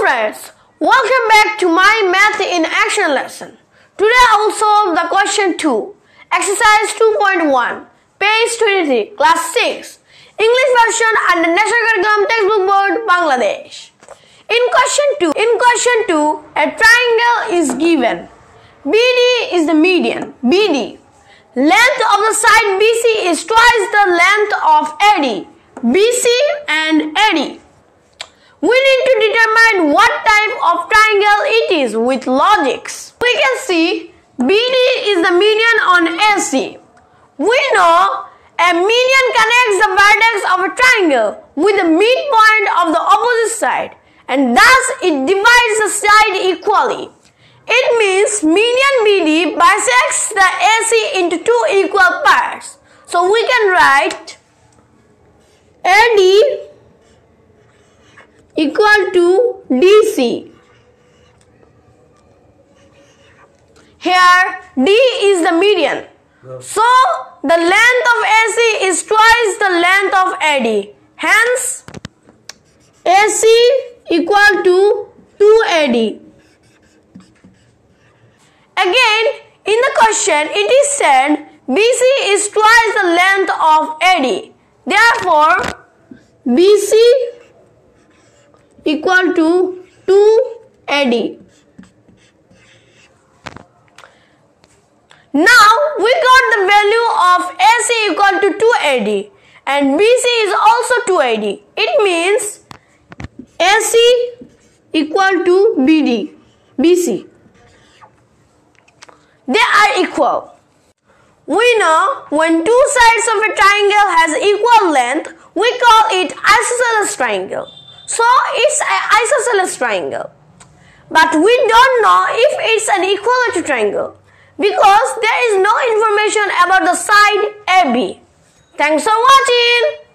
friends, welcome back to my Math in Action lesson. Today I will solve the question 2, exercise 2.1, page 23, class 6, English version under National Curriculum Textbook Board, Bangladesh. In question 2, in question 2, a triangle is given. BD is the median, BD. Length of the side BC is twice the length of AD, BC and AD. It is with logics. We can see BD is the median on AC. We know a median connects the vertex of a triangle with the midpoint of the opposite side and thus it divides the side equally. It means median BD bisects the AC into two equal parts. So we can write AD equal to DC. Here D is the median. So the length of AC is twice the length of AD. Hence AC equal to 2AD. Again in the question it is said BC is twice the length of AD. Therefore BC equal to 2 AD. Now we got the value of AC equal to 2 AD and BC is also 2 AD. It means AC equal to BD, BC. They are equal. We know when two sides of a triangle has equal length, we call it isosceles triangle. So it's an isosceles triangle. But we don't know if it's an equilateral triangle because there is no information about the side AB. Thanks for watching.